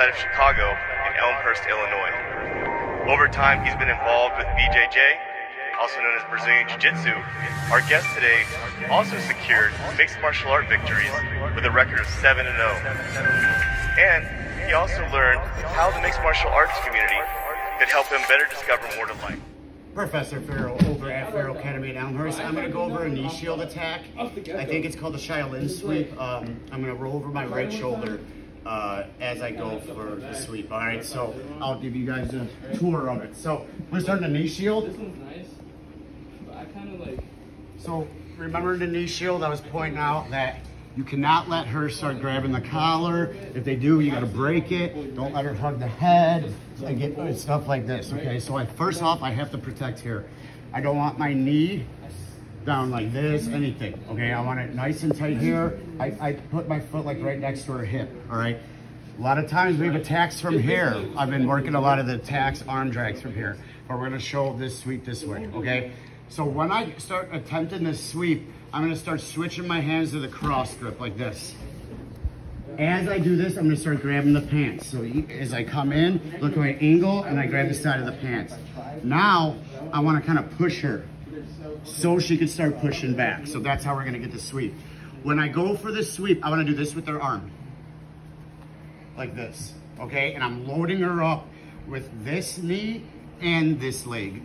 outside of Chicago in Elmhurst, Illinois. Over time, he's been involved with BJJ, also known as Brazilian Jiu-Jitsu. Our guest today also secured mixed martial art victories with a record of 7 and 0. And he also learned how the mixed martial arts community could help him better discover more to life. Professor Ferro over at Ferro Academy at Elmhurst. I'm going to go over a knee shield attack. I think it's called the Shaolin sweep. Um, I'm going to roll over my right shoulder uh, as I go for the sweep. All right, so I'll give you guys a tour of it. So we're starting the knee shield. This one's nice, but I kind of like. So remember the knee shield, I was pointing out that you cannot let her start grabbing the collar. If they do, you got to break it. Don't let her hug the head and get stuff like this, okay? So I, first off, I have to protect here. I don't want my knee down like this, anything, okay? I want it nice and tight here. I, I put my foot like right next to her hip, all right? A lot of times we have attacks from here. I've been working a lot of the attacks, arm drags from here. But we're gonna show this sweep this way, okay? So when I start attempting this sweep, I'm gonna start switching my hands to the cross grip like this. As I do this, I'm gonna start grabbing the pants. So as I come in, look at my angle, and I grab the side of the pants. Now, I wanna kind of push her so she could start pushing back. So that's how we're gonna get the sweep. When I go for the sweep, I wanna do this with her arm. Like this, okay? And I'm loading her up with this knee and this leg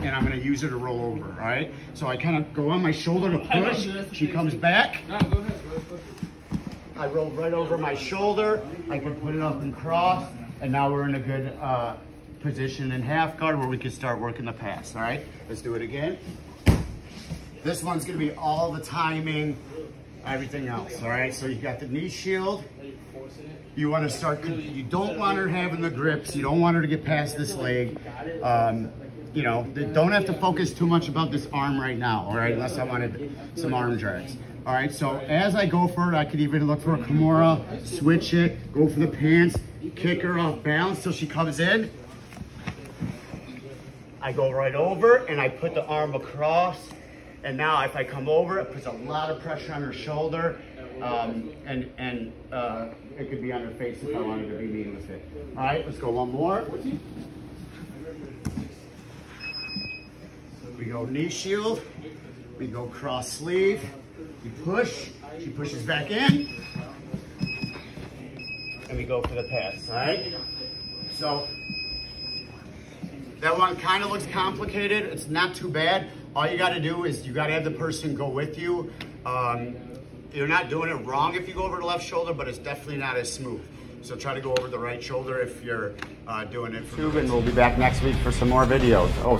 and I'm gonna use her to roll over, all right? So I kind of go on my shoulder to push, she comes back. No, go ahead. I roll right over my shoulder, I can put it up and cross, and now we're in a good uh, position in half guard where we can start working the pass, all right? Let's do it again. This one's gonna be all the timing, everything else, all right? So you got the knee shield, you want to start, you don't want her having the grips. You don't want her to get past this leg. Um, you know, don't have to focus too much about this arm right now, all right, unless I wanted some arm drags. All right, so as I go for it, I could even look for a Kimura, switch it, go for the pants, kick her off balance till she comes in. I go right over and I put the arm across. And now if I come over, it puts a lot of pressure on her shoulder um, and and uh, it could be on her face if I wanted to be mean with it. All right, let's go one more. We go knee shield. We go cross sleeve. We push. She pushes back in. And we go for the pass, all right? So that one kind of looks complicated. It's not too bad. All you got to do is you got to have the person go with you. Um, you're not doing it wrong if you go over the left shoulder, but it's definitely not as smooth. So try to go over the right shoulder if you're uh, doing it. For and we'll be back next week for some more videos. Oh.